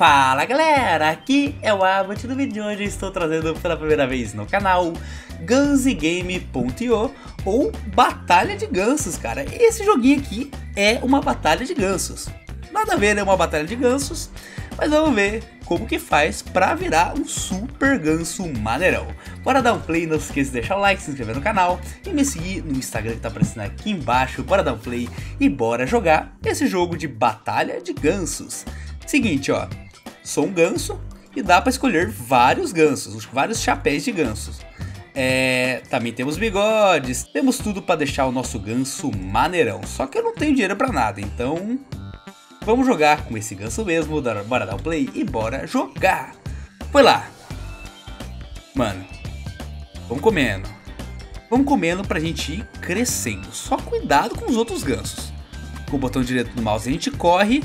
Fala galera, aqui é o Abbott no vídeo de hoje estou trazendo pela primeira vez no canal Gunsgame.io ou Batalha de Gansos, cara. Esse joguinho aqui é uma batalha de gansos. Nada a ver, é uma batalha de gansos, mas vamos ver como que faz pra virar um super ganso maneirão. Bora dar um play, não se esqueça de deixar o like, se inscrever no canal e me seguir no Instagram que tá aparecendo aqui embaixo. Bora dar um play e bora jogar esse jogo de batalha de gansos. Seguinte, ó, sou um ganso e dá para escolher vários gansos, vários chapéus de gansos. É, também temos bigodes, temos tudo para deixar o nosso ganso maneirão. Só que eu não tenho dinheiro para nada, então vamos jogar com esse ganso mesmo. Bora dar um play e bora jogar. Foi lá. Mano, vamos comendo. Vamos comendo pra gente ir crescendo. Só cuidado com os outros gansos. Com o botão direito do mouse a gente corre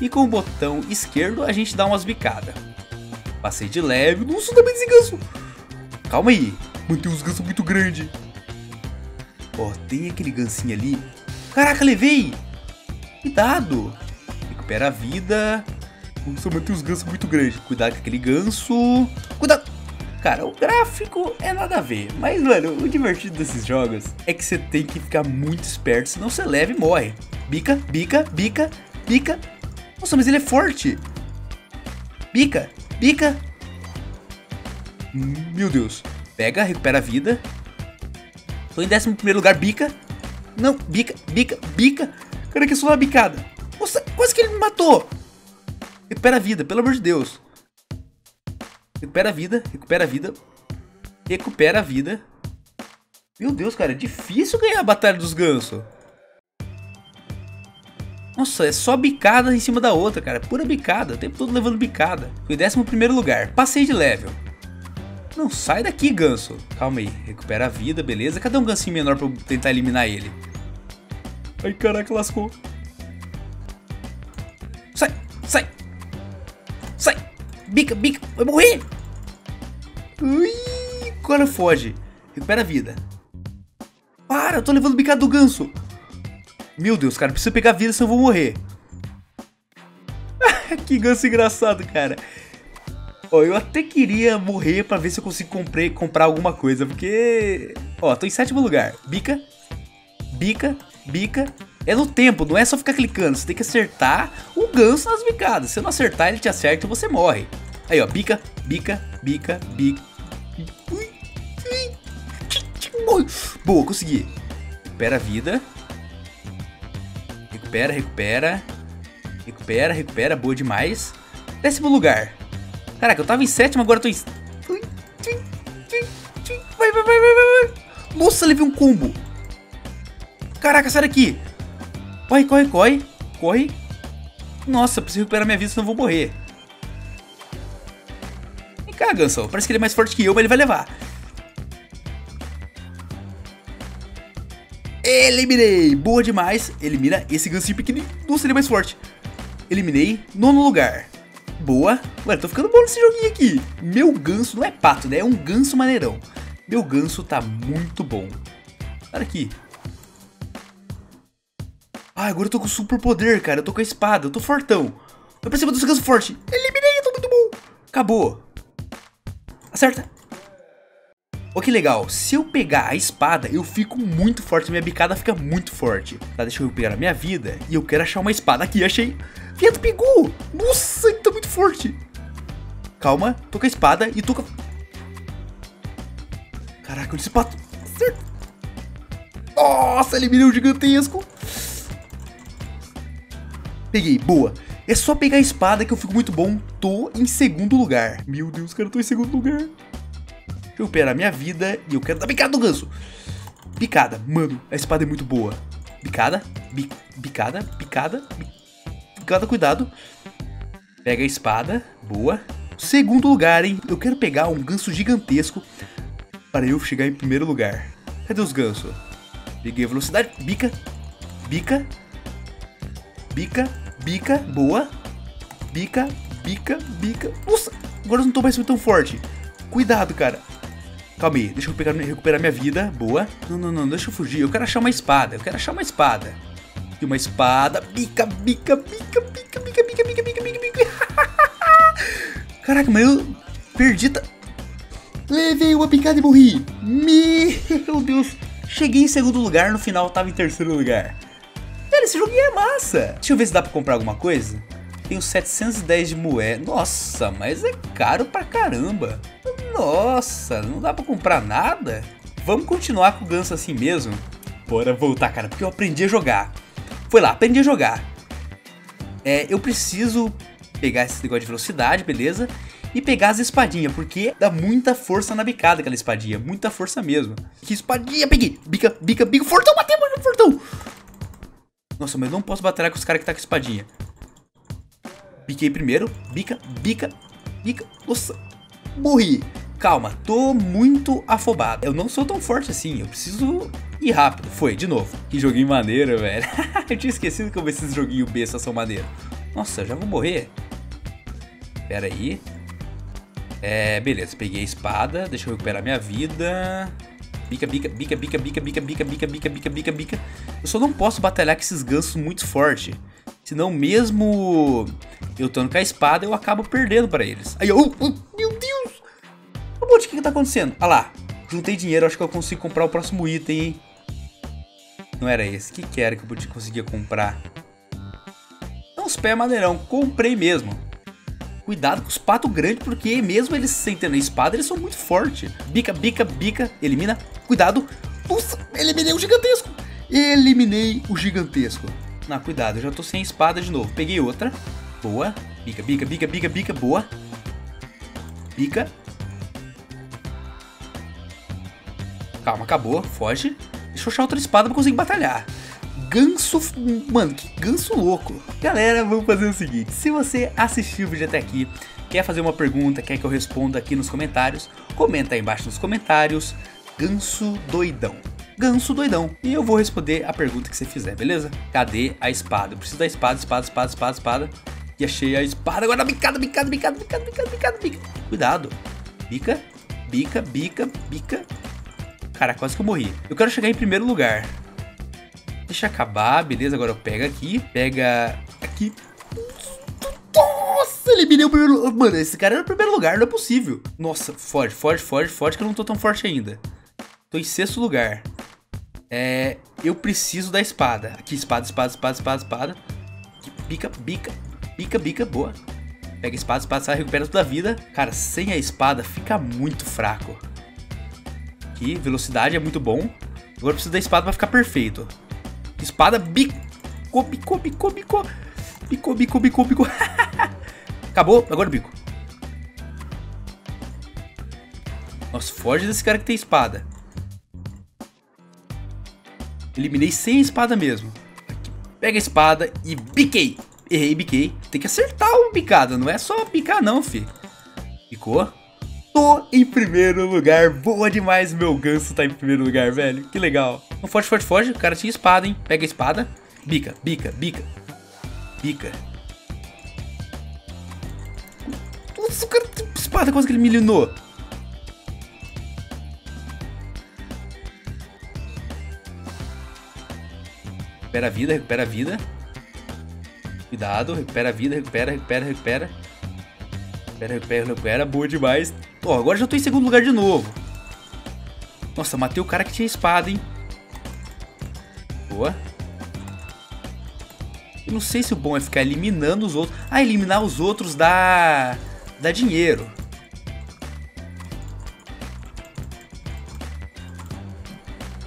e com o botão esquerdo a gente dá umas bicadas. Passei de leve. Nossa, também desse ganso. Calma aí. Mantém uns gansos muito grandes. Ó, tem aquele gansinho ali. Caraca, levei. Cuidado. Recupera a vida. Nossa, mantém os gansos muito grandes. Cuidado com aquele ganso. Cuidado. Cara, o gráfico é nada a ver, mas mano, o divertido desses jogos é que você tem que ficar muito esperto, senão você leva e morre. Bica, bica, bica, bica, nossa, mas ele é forte. Bica, bica. Meu Deus. Pega, recupera a vida. Tô em 11 lugar, bica. Não, bica, bica, bica. Cara, que é só uma bicada. Nossa, quase que ele me matou. Recupera a vida, pelo amor de Deus. Recupera a vida, recupera a vida. Recupera a vida. Meu Deus, cara, é difícil ganhar a Batalha dos Gansos. Nossa, é só bicada em cima da outra, cara. Pura bicada, o tempo todo levando bicada. Fui décimo primeiro lugar, passei de level. Não, sai daqui, ganso. Calma aí, recupera a vida, beleza. Cadê um gansinho menor pra eu tentar eliminar ele? Ai, caraca, lascou. Sai, sai. Sai. Bica, bica, vai morrer. Ui, agora foge. Recupera a vida. Para, eu tô levando bicada do ganso. Meu Deus, cara, preciso pegar vida senão eu vou morrer. que ganso engraçado, cara. Ó, eu até queria morrer pra ver se eu consigo comprei, comprar alguma coisa, porque... Ó, tô em sétimo lugar. Bica, bica, bica. É no tempo, não é só ficar clicando. Você tem que acertar o ganso nas bicadas. Se não acertar, ele te acerta e você morre. Aí, ó, bica, bica, bica, bica. Boa, consegui. Recupera a vida. Recupera, recupera. Recupera, recupera. Boa demais. Décimo lugar. Caraca, eu tava em sétimo, agora eu tô em... Vai, vai, vai, vai, vai. Nossa, levei um combo. Caraca, sai daqui. Corre, corre, corre. Corre. Nossa, preciso recuperar minha vida, senão eu vou morrer. Vem cá, Gansão. Parece que ele é mais forte que eu, mas ele vai levar. Eliminei! Boa demais. Elimina esse gansinho pequenininho. Ele é mais forte. Eliminei. Nono lugar. Boa. Ué, tô ficando bom nesse joguinho aqui. Meu ganso não é pato, né? É um ganso maneirão. Meu ganso tá muito bom. Olha aqui. Ah, agora eu tô com super poder, cara. Eu tô com a espada. Eu tô fortão. Pra cima dos ganso forte. Eliminei, eu tô muito bom. Acabou. Acerta. Olha que legal, se eu pegar a espada, eu fico muito forte, minha bicada fica muito forte. Tá, deixa eu pegar a minha vida e eu quero achar uma espada aqui, achei. Viado pegou! Nossa, ele tá muito forte. Calma, tô com a espada e tô com... Caraca, esse pato. Nossa, eliminei um gigantesco. Peguei, boa. É só pegar a espada que eu fico muito bom. Tô em segundo lugar. Meu Deus, cara, tô em segundo lugar recuperar minha vida e eu quero dar picada do ganso. Picada, mano, a espada é muito boa. Picada, bi, picada, picada, picada, cuidado. Pega a espada, boa. Segundo lugar, hein? Eu quero pegar um ganso gigantesco para eu chegar em primeiro lugar. Cadê os gansos? Peguei a velocidade, bica, bica, bica, bica, boa. Bica, bica, bica. Nossa, agora eu não tô mais tão forte. Cuidado, cara. Calma aí, deixa eu pegar, recuperar minha vida. Boa. Não, não, não, deixa eu fugir. Eu quero achar uma espada. Eu quero achar uma espada. E uma espada. Bica, bica, bica, bica, bica, bica, bica, bica, bica, bica. Caraca, mas eu perdi... Ta... Levei uma picada e morri. Meu Deus. Cheguei em segundo lugar, no final tava em terceiro lugar. Cara, esse joguinho é massa. Deixa eu ver se dá pra comprar alguma coisa. Tenho 710 de moeda. Nossa, mas é caro pra caramba. Nossa, não dá pra comprar nada? Vamos continuar com o ganso assim mesmo? Bora voltar, cara, porque eu aprendi a jogar. Foi lá, aprendi a jogar. É, eu preciso pegar esse negócio de velocidade, beleza? E pegar as espadinhas, porque dá muita força na bicada aquela espadinha. Muita força mesmo. Que espadinha, peguei. Bica, bica, bica. Fortão, bateu, mano, fortão. Nossa, mas eu não posso batalhar com os caras que tá com espadinha. Biquei primeiro. Bica, bica, bica. Nossa, morri. Calma, tô muito afobado. Eu não sou tão forte assim, eu preciso ir rápido. Foi, de novo. Que joguinho maneiro, velho. eu tinha esquecido como esses joguinhos besta são maneiros. Nossa, já vou morrer. Pera aí. É, beleza, peguei a espada, deixa eu recuperar minha vida. Bica, bica, bica, bica, bica, bica, bica, bica, bica, bica, bica, bica. Eu só não posso batalhar com esses gansos muito forte. Senão mesmo eu estando com a espada, eu acabo perdendo pra eles. Aí, oh, oh, meu Deus! Que tá acontecendo? Ah lá, juntei dinheiro, acho que eu consigo comprar o próximo item, hein? Não era esse. O que, que era que eu conseguia comprar? Não, os pés maneirão. Comprei mesmo. Cuidado com os patos grandes, porque mesmo eles sentando a espada, eles são muito fortes. Bica, bica, bica, elimina. Cuidado. Nossa, eliminei o gigantesco. Eliminei o gigantesco. Não, cuidado, eu já tô sem espada de novo. Peguei outra. Boa. Bica, bica, bica, bica, bica. Boa. Bica. Calma, acabou. Foge. Deixa eu achar outra espada pra conseguir batalhar. Ganso. Mano, que ganso louco. Galera, vamos fazer o seguinte: se você assistiu o vídeo até aqui, quer fazer uma pergunta, quer que eu responda aqui nos comentários, comenta aí embaixo nos comentários. Ganso doidão. Ganso doidão. E eu vou responder a pergunta que você fizer, beleza? Cadê a espada? Eu preciso da espada, espada, espada, espada, espada. E achei a espada. Agora bicada, bicada, bicada, bicada, bicada, bicada, bica. Cuidado. Bica, bica, bica, bica. Cara, quase que eu morri. Eu quero chegar em primeiro lugar. Deixa acabar, beleza? Agora eu pego aqui, pega aqui. Nossa, eliminei o primeiro lugar. Mano, esse cara era o primeiro lugar, não é possível. Nossa, foge, foge, foge, foge, que eu não tô tão forte ainda. Tô em sexto lugar. É, eu preciso da espada. Aqui, espada, espada, espada, espada, espada. Bica, bica, bica, bica, boa. Pega a espada, espada, sai, recupera toda a vida. Cara, sem a espada fica muito fraco aqui. Velocidade é muito bom. Agora preciso da espada pra ficar perfeito. Espada bico, bico, bico, bico. Bico, bico, bico, bico. Acabou? Agora bico. Nossa, foge desse cara que tem espada. Eliminei sem espada mesmo. Pega a espada e biquei. Errei, biquei. Tem que acertar o bicada, não é só picar não, fi. Picou. Tô em primeiro lugar. Boa demais, meu ganso tá em primeiro lugar, velho. Que legal. Não foge, foge, foge. O cara tinha espada, hein? Pega a espada. Bica, bica, bica. Bica. Nossa, o cara tem espada quase que ele me eliminou. Recupera a vida, recupera a vida. Cuidado, recupera a vida, recupera, recupera, recupera. Recupera, recupera, recupera. Boa demais. Ó, agora já tô em segundo lugar de novo. Nossa, matei o cara que tinha espada, hein? Boa. Eu não sei se o bom é ficar eliminando os outros. Ah, eliminar os outros dá... dá dinheiro.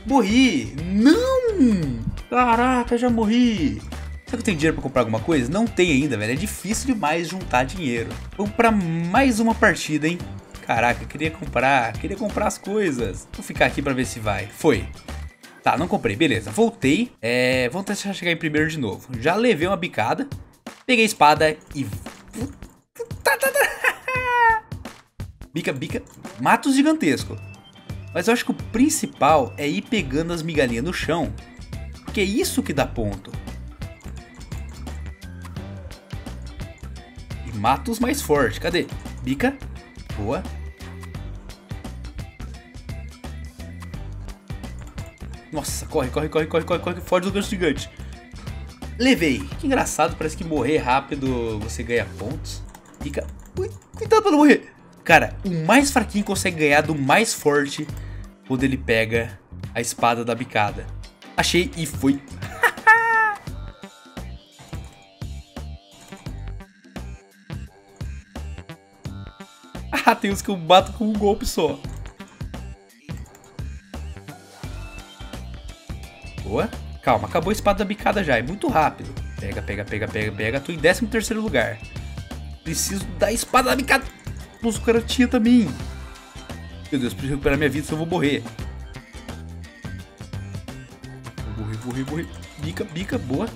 Morri! Não! Caraca, já morri! Será que eu tenho dinheiro pra comprar alguma coisa? Não tem ainda, velho. É difícil demais juntar dinheiro. Vamos pra mais uma partida, hein? Caraca, queria comprar, queria comprar as coisas. Vou ficar aqui pra ver se vai. Foi. Tá, não comprei, beleza. Voltei. É, vamos tentar chegar em primeiro de novo. Já levei uma bicada. Peguei a espada e... Bica, bica. Matos gigantesco. Mas eu acho que o principal é ir pegando as migalhinhas no chão. Porque é isso que dá ponto. E mata os mais fortes. Cadê? Bica. Boa. Nossa, corre, corre, corre, corre, corre, corre, foge do gancho gigante. Levei. Que engraçado, parece que morrer rápido você ganha pontos. Fica... Ui. Cuidado pra não morrer. Cara, o mais fraquinho consegue ganhar do mais forte quando ele pega a espada da bicada. Achei e foi. Ah, tem uns que eu bato com um golpe só. Boa. Calma, acabou a espada da bicada já, é muito rápido. Pega, pega, pega, pega, pega. Tô em 13 terceiro lugar. Preciso da espada da bicada. Nossa, o cara tinha também. Meu Deus, preciso recuperar minha vida, senão eu vou morrer. Vou morrer, vou morrer, morrer. Bica, bica, boa.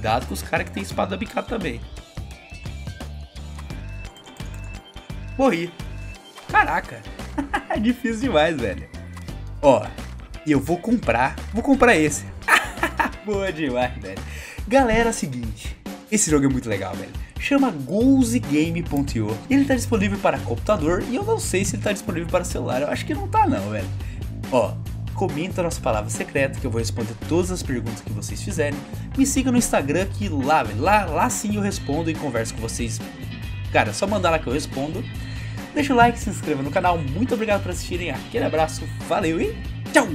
Cuidado com os caras que tem espada da bicada também. Morri. Caraca. Difícil demais, velho. Ó, eu vou comprar. Vou comprar esse. Boa demais, velho. Galera, é seguinte. Esse jogo é muito legal, velho. Chama GooseyGame.io. Ele tá disponível para computador e eu não sei se ele tá disponível para celular. Eu acho que não tá não, velho. Ó, comenta nossa palavra secreta que eu vou responder todas as perguntas que vocês fizerem. Me siga no Instagram que lá, lá, lá sim eu respondo e converso com vocês. Cara, é só mandar lá que eu respondo. Deixa o like, se inscreva no canal. Muito obrigado por assistirem. Aquele abraço, valeu e tchau!